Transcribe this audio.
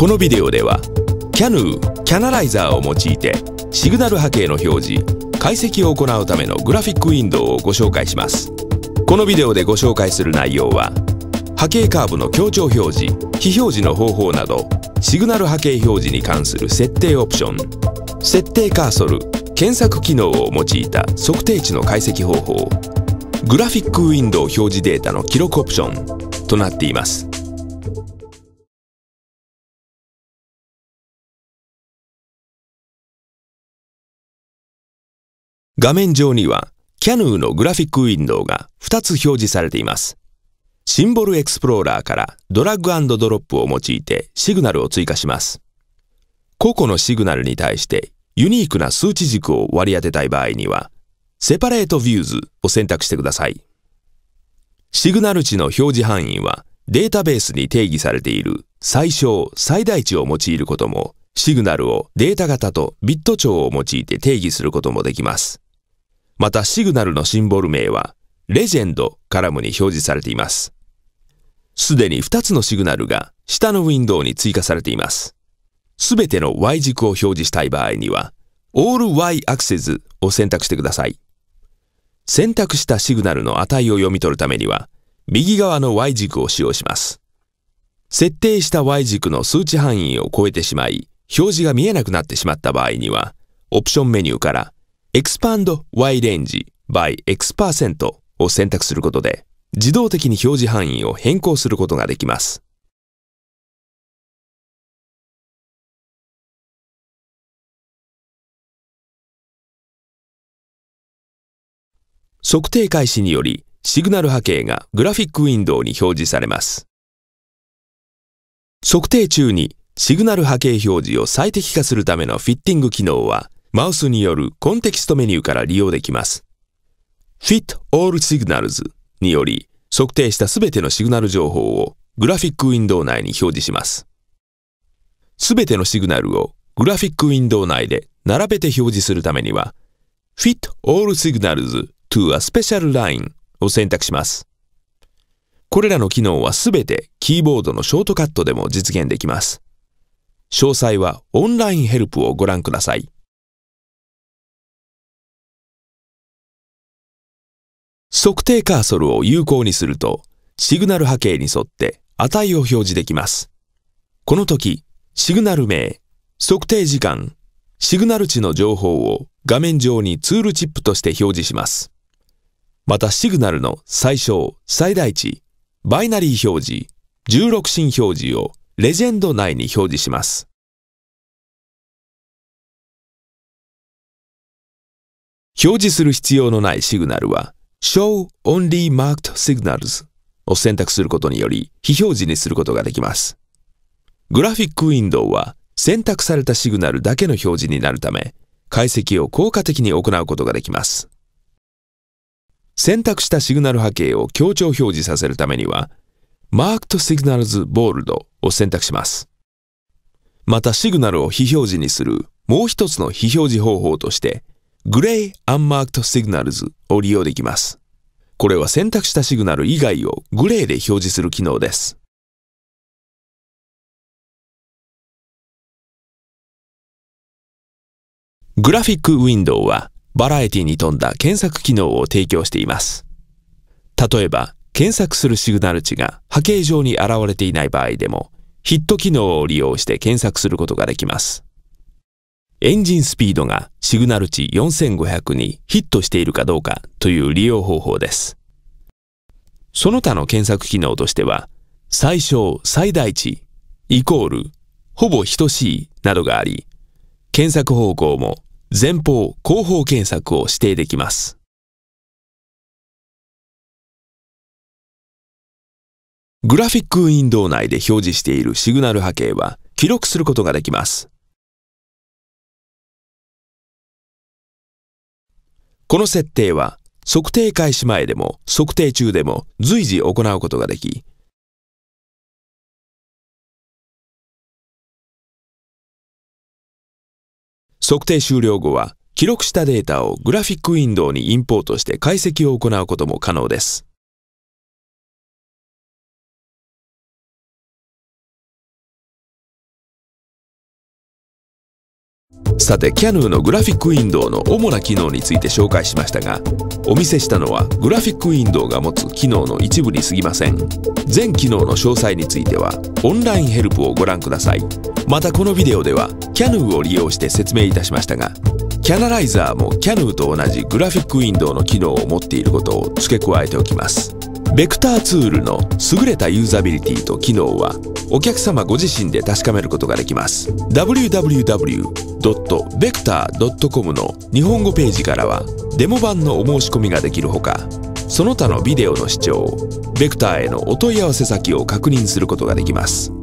このビデオでは CANU キャナライザーを用いてシグナル波形の表示解析を行うためのグラフィックウィンドウをご紹介します。このビデオでご紹介する内容は波形カーブの強調表示非表示の方法などシグナル波形表示に関する設定オプション設定カーソル検索機能を用いた測定値の解析方法グラフィックウィンドウ表示データの記録オプションとなっています。画面上には CANU のグラフィックウィンドウが2つ表示されています。シンボルエクスプローラーからドラッグドロップを用いてシグナルを追加します。個々のシグナルに対してユニークな数値軸を割り当てたい場合には、セパレートビューズを選択してください。シグナル値の表示範囲はデータベースに定義されている最小最大値を用いることも、シグナルをデータ型とビット帳を用いて定義することもできます。またシグナルのシンボル名は、レジェンドカラムに表示されています。すでに2つのシグナルが下のウィンドウに追加されています。すべての Y 軸を表示したい場合には、All Y Axes を選択してください。選択したシグナルの値を読み取るためには、右側の Y 軸を使用します。設定した Y 軸の数値範囲を超えてしまい、表示が見えなくなってしまった場合には、オプションメニューから Expand Y Range by X% を選択することで自動的に表示範囲を変更することができます。測定開始によりシグナル波形がグラフィックウィンドウに表示されます。測定中にシグナル波形表示を最適化するためのフィッティング機能はマウスによるコンテキストメニューから利用できます。Fit All Signals により測定したすべてのシグナル情報をグラフィックウィンドウ内に表示します。すべてのシグナルをグラフィックウィンドウ内で並べて表示するためには Fit All Signals to a Special Line を選択します。これらの機能はすべてキーボードのショートカットでも実現できます。詳細はオンラインヘルプをご覧ください。測定カーソルを有効にすると、シグナル波形に沿って値を表示できます。この時、シグナル名、測定時間、シグナル値の情報を画面上にツールチップとして表示します。またシグナルの最小、最大値、バイナリー表示、16進表示をレジェンド内に表示します。表示する必要のないシグナルは Show Only Marked Signals を選択することにより非表示にすることができます。グラフィックウィンドウは選択されたシグナルだけの表示になるため解析を効果的に行うことができます。選択したシグナル波形を強調表示させるためには Marked Signals Bold を選択します。またシグナルを非表示にするもう一つの非表示方法としてグレイ・アンマークト・シグナルズを利用できます。これは選択したシグナル以外をグレーで表示する機能です。グラフィックウィンドウはバラエティに富んだ検索機能を提供しています。例えば、検索するシグナル値が波形上に現れていない場合でも、ヒット機能を利用して検索することができます。エンジンスピードがシグナル値4500にヒットしているかどうかという利用方法です。その他の検索機能としては、最小最大値、イコール、ほぼ等しいなどがあり、検索方向も前方後方検索を指定できます。グラフィックウィンドウ内で表示しているシグナル波形は記録することができます。この設定は測定開始前でも測定中でも随時行うことができ、測定終了後は記録したデータをグラフィックウィンドウにインポートして解析を行うことも可能です。さてキャヌーのグラフィックウィンドウの主な機能について紹介しましたがお見せしたのはグラフィックウィンドウが持つ機能の一部に過ぎません。全機能の詳細についてはオンラインヘルプをご覧ください。またこのビデオではキャヌーを利用して説明いたしましたがキャナライザーもキャヌーと同じグラフィックウィンドウの機能を持っていることを付け加えておきます。ベクターツールの優れたユーザビリティと機能はお客様ご自身で確かめることができます。www www.vector.com の日本語ページからはデモ版のお申し込みができるほかその他のビデオの視聴ベクターへのお問い合わせ先を確認することができます。